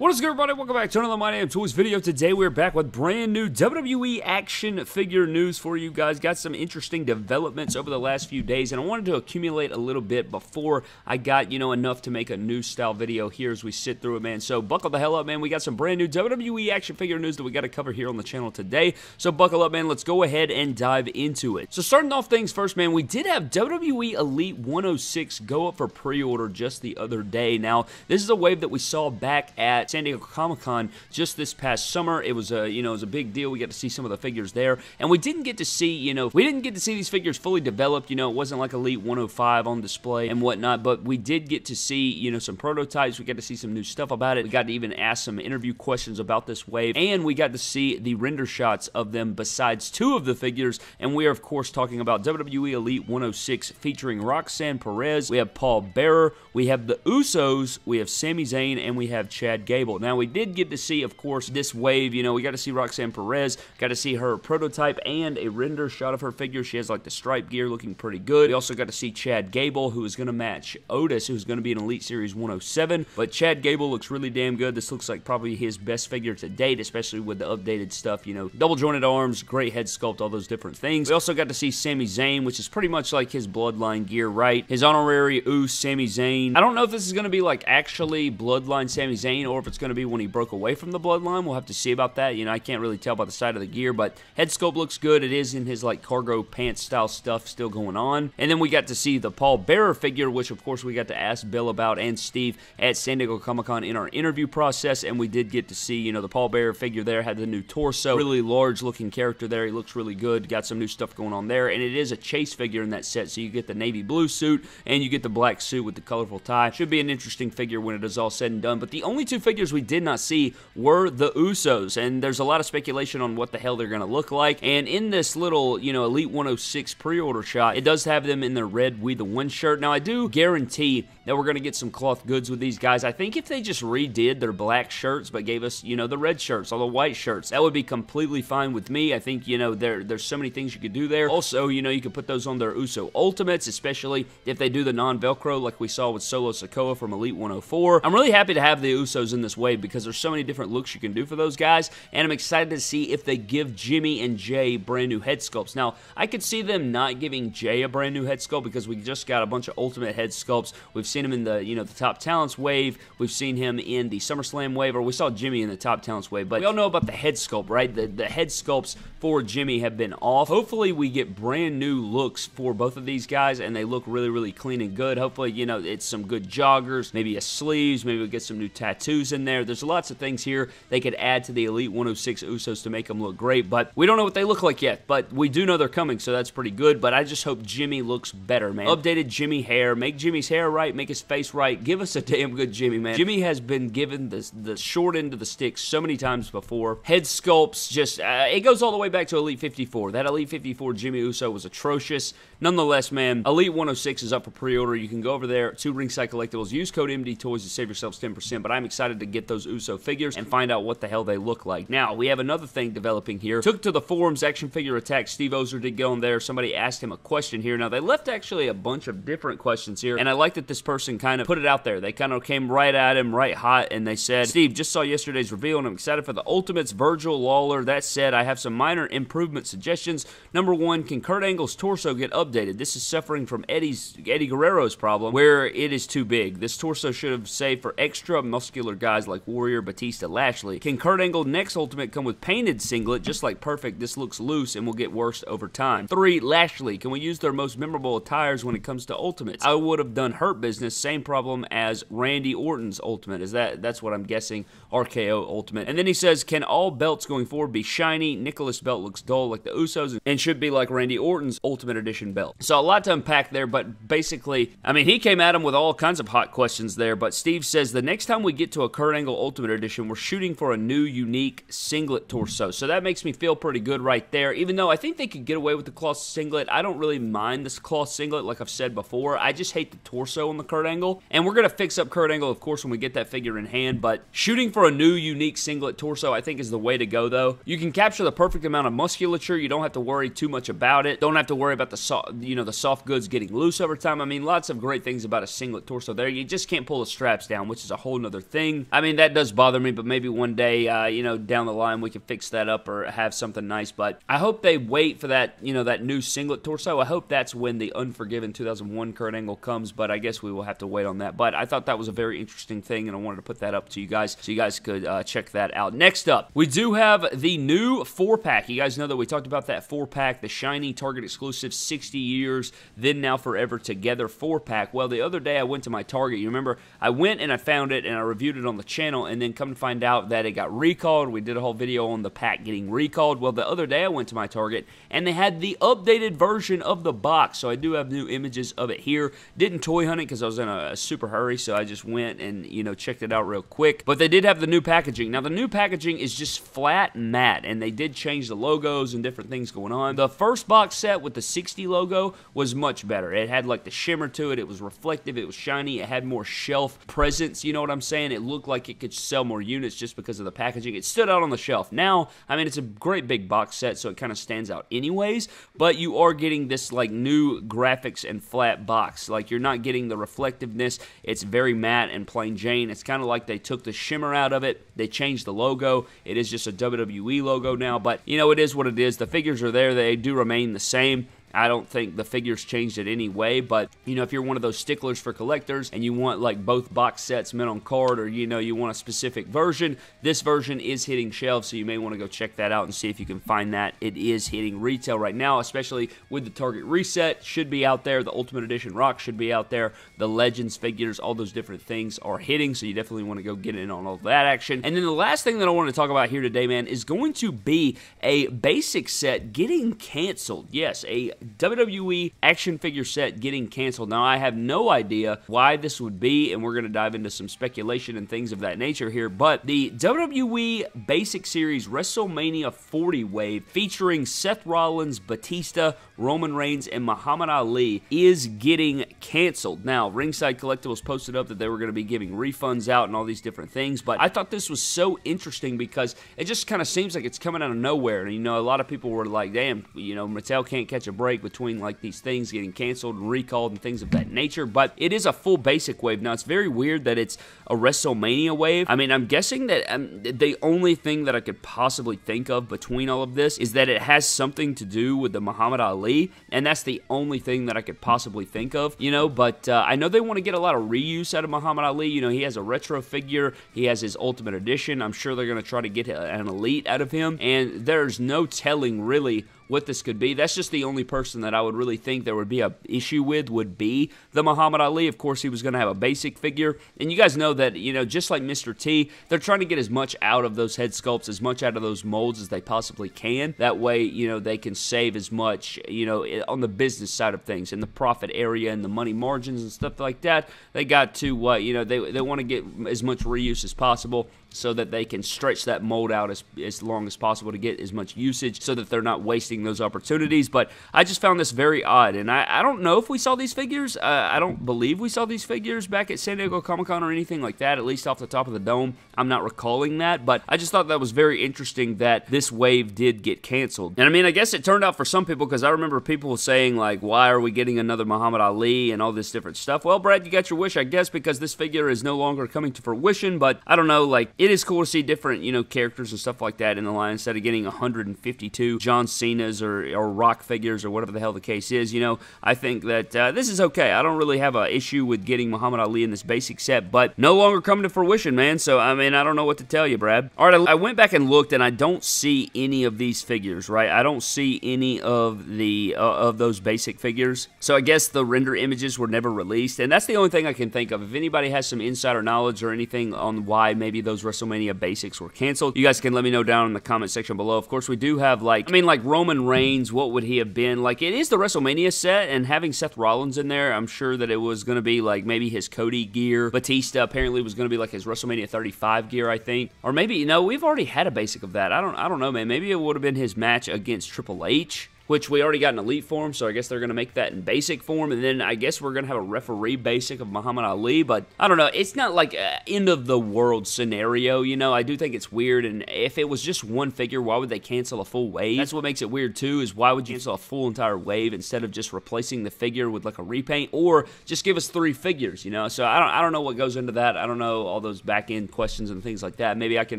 What is good, everybody? Welcome back to another My Damn Toys video. Today, we're back with brand new WWE action figure news for you guys. Got some interesting developments over the last few days, and I wanted to accumulate a little bit before I got, you know, enough to make a new style video here as we sit through it, man. So, buckle the hell up, man. We got some brand new WWE action figure news that we got to cover here on the channel today. So, buckle up, man. Let's go ahead and dive into it. So, starting off things first, man, we did have WWE Elite 106 go up for pre-order just the other day. Now, this is a wave that we saw back at San Diego Comic Con just this past summer. It was a you know it was a big deal. We got to see some of the figures there, and we didn't get to see you know we didn't get to see these figures fully developed. You know it wasn't like Elite 105 on display and whatnot, but we did get to see you know some prototypes. We got to see some new stuff about it. We got to even ask some interview questions about this wave, and we got to see the render shots of them besides two of the figures. And we are of course talking about WWE Elite 106 featuring Roxanne Perez. We have Paul Bearer. We have the Usos. We have Sami Zayn, and we have Chad Now we did get to see, of course, this wave. You know, we got to see Roxanne Perez, got to see her prototype and a render shot of her figure. She has like the stripe gear looking pretty good. We also got to see Chad Gable, who is going to match Otis, who's going to be in Elite Series 107. But Chad Gable looks really damn good. This looks like probably his best figure to date, especially with the updated stuff. You know, double jointed arms, great head sculpt, all those different things. We also got to see Sami Zayn, which is pretty much like his bloodline gear, right? His honorary Uce, Sami Zayn. I don't know if this is going to be like actually bloodline Sami Zayn or if it's going to be when he broke away from the bloodline. We'll have to see about that. You know, I can't really tell by the side of the gear, but head sculpt looks good. It is in his like cargo pants style stuff still going on. And then we got to see the Paul Bearer figure, which of course we got to ask Bill about and Steve at San Diego Comic Con in our interview process. And we did get to see, you know, the Paul Bearer figure there had the new torso, really large looking character there. He looks really good. Got some new stuff going on there. And it is a chase figure in that set. So you get the navy blue suit and you get the black suit with the colorful tie. Should be an interesting figure when it is all said and done. But the only two figures we did not see were the Usos, and there's a lot of speculation on what the hell they're going to look like. And in this little, you know, Elite 106 pre-order shot, it does have them in their red We the One shirt. Now, I do guarantee that we're going to get some cloth goods with these guys. I think if they just redid their black shirts but gave us, you know, the red shirts or the white shirts, that would be completely fine with me. I think, you know, there there's so many things you could do there. Also, you know, you could put those on their Uso Ultimates, especially if they do the non-Velcro like we saw with Solo Sikoa from Elite 104. I'm really happy to have the Usos in this wave because there's so many different looks you can do for those guys, and I'm excited to see if they give Jimmy and Jay brand new head sculpts. Now, I could see them not giving Jay a brand new head sculpt because we just got a bunch of Ultimate head sculpts. We've seen him in the, you know, the Top Talents wave. We've seen him in the SummerSlam wave, or we saw Jimmy in the Top Talents wave. But we all know about the head sculpt, right? The, the head sculpts for Jimmy have been off. Hopefully, we get brand new looks for both of these guys, and they look really, really clean and good. Hopefully, you know, it's some good joggers, maybe a sleeves, maybe we get some new tattoos in there. There's lots of things here they could add to the Elite 106 Usos to make them look great, but we don't know what they look like yet. But we do know they're coming, so that's pretty good. But I just hope Jimmy looks better, man. Updated Jimmy hair, make Jimmy's hair right, make his face right. Give us a damn good Jimmy, man. Jimmy has been given the, the short end of the stick so many times before. Head sculpts, just, uh, it goes all the way back to Elite 54. That Elite 54 Jimmy Uso was atrocious. Nonetheless, man, Elite 106 is up for pre-order. You can go over there to Ringside Collectibles, use code MD Toys to save yourselves 10%. But I'm excited to get those Uso figures and find out what the hell they look like. Now, we have another thing developing here. Took to the forums, Action Figure Attack. Steve Ozer did go on there. Somebody asked him a question here. Now, they left actually a bunch of different questions here, and I like that this person kind of put it out there. They kind of came right at him, right hot, and they said, Steve, just saw yesterday's reveal, and I'm excited for the Ultimates, Virgil Lawler. That said, I have some minor improvement suggestions. Number one, can Kurt Angle's torso get updated? This is suffering from Eddie's Eddie Guerrero's problem, where it is too big. This torso should have saved for extra muscular guys like Warrior, Batista, Lashley. Can Kurt Angle next Ultimate come with painted singlet, just like Perfect? This looks loose and will get worse over time. Three, Lashley. Can we use their most memorable attires when it comes to Ultimates? I would have done Hurt Business, same problem as Randy Orton's Ultimate. Is that that's what I'm guessing? RKO Ultimate. And then he says, can all belts going forward be shiny? Nicholas belt looks dull like the Usos and should be like Randy Orton's Ultimate Edition belt. So a lot to unpack there, but basically, I mean, he came at him with all kinds of hot questions there. But Steve says the next time we get to a Kurt Angle Ultimate Edition, we're shooting for a new, unique singlet torso. So that makes me feel pretty good right there. Even though I think they could get away with the cloth singlet, I don't really mind this cloth singlet, like I've said before. I just hate the torso on the Kurt Angle. And we're going to fix up Kurt Angle, of course, when we get that figure in hand. But shooting for a new, unique singlet torso, I think, is the way to go, though. You can capture the perfect amount of musculature. You don't have to worry too much about it. Don't have to worry about the soft, you know, the soft goods getting loose over time. I mean, lots of great things about a singlet torso there. You just can't pull the straps down, which is a whole nother thing. I mean, that does bother me, but maybe one day, uh, you know, down the line we can fix that up or have something nice. But I hope they wait for that, you know, that new singlet torso. I hope that's when the Unforgiven 2001 Kurt Angle comes, but I guess we will have to wait on that. But I thought that was a very interesting thing, and I wanted to put that up to you guys so you guys could uh, check that out. Next up, we do have the new four pack. You guys know that we talked about that four pack, the shiny Target exclusive 60 years, then now forever together four pack. Well, the other day I went to my Target. You remember, I went and I found it and I reviewed it on the channel, and then come to find out that it got recalled. We did a whole video on the pack getting recalled. Well, the other day I went to my Target and they had the updated version of the box. So I do have new images of it here. Didn't toy hunt it because I was in a, a super hurry, so I just went and you know checked it out real quick. But they did have the new packaging. Now the new packaging is just flat matte, and they did change the logos and different things going on. The first box set with the 60 logo was much better. It had like the shimmer to it. It was reflective. It was shiny. It had more shelf presence. You know what I'm saying? It looked like it could sell more units just because of the packaging. It stood out on the shelf. Now, I mean, it's a great big box set, so it kind of stands out anyways. But you are getting this like new graphics and flat box. Like you're not getting the reflectiveness. It's very matte and plain Jane. It's kind of like they took the shimmer out of it. They changed the logo. It is just a WWE logo now. But you know, it is what it is. The figures are there. They do remain the same. I don't think the figures changed it any way, but you know, if you're one of those sticklers for collectors and you want like both box sets mint on card or you know, you want a specific version, this version is hitting shelves, so you may want to go check that out and see if you can find that. It is hitting retail right now, especially with the Target reset, should be out there. The Ultimate Edition Rock should be out there. The Legends figures, all those different things are hitting, so you definitely want to go get in on all that action. And then the last thing that I want to talk about here today, man, is going to be a basic set getting canceled. Yes, a WWE action figure set getting canceled. Now, I have no idea why this would be, and we're going to dive into some speculation and things of that nature here, but the WWE Basic Series WrestleMania 40 wave featuring Seth Rollins, Batista, Roman Reigns, and Muhammad Ali is getting canceled. Now, Ringside Collectibles posted up that they were going to be giving refunds out and all these different things, but I thought this was so interesting because it just kind of seems like it's coming out of nowhere. And, you know, a lot of people were like, damn, you know, Mattel can't catch a break between like these things getting canceled and recalled and things of that nature, but it is a full basic wave. Now, it's very weird that it's a WrestleMania wave. I mean, I'm guessing that um, the only thing that I could possibly think of between all of this is that it has something to do with the Muhammad Ali, and that's the only thing that I could possibly think of, you know, but uh, I know they want to get a lot of reuse out of Muhammad Ali. You know, he has a retro figure, he has his Ultimate Edition. I'm sure they're going to try to get an elite out of him, and there's no telling really what this could be. That's just the only person that I would really think there would be a issue with would be the Muhammad Ali. Of course, he was going to have a basic figure, and you guys know that you know just like Mr. T, they're trying to get as much out of those head sculpts, as much out of those molds as they possibly can. That way, you know they can save as much, you know, on the business side of things, in the profit area and the money margins and stuff like that. They got to, uh, you know, they they want to get as much reuse as possible so that they can stretch that mold out as, as long as possible to get as much usage so that they're not wasting those opportunities. But I just found this very odd, and I, I don't know if we saw these figures. Uh, I don't believe we saw these figures back at San Diego Comic Con or anything like that, at least off the top of the dome. I'm not recalling that, but I just thought that was very interesting that this wave did get canceled. And I mean, I guess it turned out for some people because I remember people saying, like, why are we getting another Muhammad Ali and all this different stuff? Well, Brad, you got your wish, I guess, because this figure is no longer coming to fruition, but I don't know, like, it is cool to see different, you know, characters and stuff like that in the line instead of getting 152 John Cena's or, or Rock figures or whatever the hell the case is. You know, I think that uh, this is okay. I don't really have an issue with getting Muhammad Ali in this basic set, but no longer coming to fruition, man. So, I mean, I don't know what to tell you, Brad. All right, I, I went back and looked, and I don't see any of these figures, right? I don't see any of the uh, of those basic figures. So, I guess the render images were never released, and that's the only thing I can think of. If anybody has some insider knowledge or anything on why maybe those WrestleMania basics were canceled, you guys can let me know down in the comment section below. Of course, we do have like, I mean, like Roman Reigns, what would he have been? Like, it is the WrestleMania set, and having Seth Rollins in there, I'm sure that it was going to be like maybe his Cody gear. Batista apparently was going to be like his WrestleMania 35 gear, I think. Or maybe, you know, we've already had a basic of that. I don't, I don't know, man. Maybe it would have been his match against Triple H which we already got in Elite form, so I guess they're going to make that in basic form. And then I guess we're going to have a referee basic of Muhammad Ali, but I don't know. It's not like uh, end of the world scenario, you know. I do think it's weird, and if it was just one figure, why would they cancel a full wave? That's what makes it weird too. Is why would you cancel a full entire wave instead of just replacing the figure with like a repaint, or just give us three figures, you know? So I don't, I don't know what goes into that. I don't know all those back end questions and things like that. Maybe I can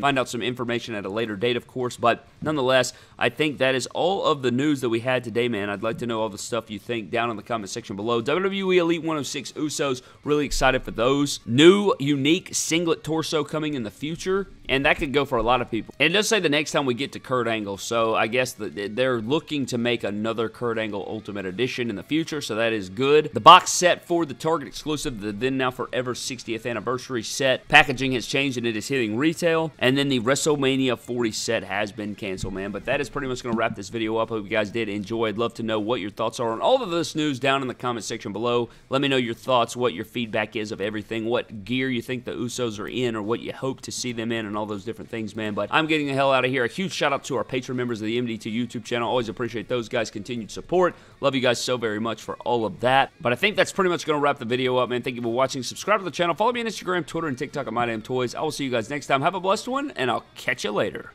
find out some information at a later date, of course. But nonetheless, I think that is all of the news that we had today, man. I'd like to know all the stuff you think down in the comment section below. WWE Elite 106 Usos, really excited for those. New unique singlet torso coming in the future and that could go for a lot of people. And it does say the next time we get to Kurt Angle, so I guess the, they're looking to make another Kurt Angle Ultimate Edition in the future, so that is good. The box set for the Target exclusive, the Then Now Forever 60th Anniversary set, packaging has changed and it is hitting retail, and then the WrestleMania 40 set has been canceled, man. But that is pretty much going to wrap this video up. Hope you guys did enjoy. I'd love to know what your thoughts are on all of this news down in the comment section below. Let me know your thoughts, what your feedback is of everything, what gear you think the Usos are in, or what you hope to see them in, and all those different things, man. But I'm getting the hell out of here. A huge shout out to our Patreon members of the MDT YouTube channel. Always appreciate those guys' continued support. Love you guys so very much for all of that. But I think that's pretty much going to wrap the video up, man. Thank you for watching. Subscribe to the channel. Follow me on Instagram, Twitter, and TikTok at My Damn Toys. I will see you guys next time. Have a blessed one, and I'll catch you later.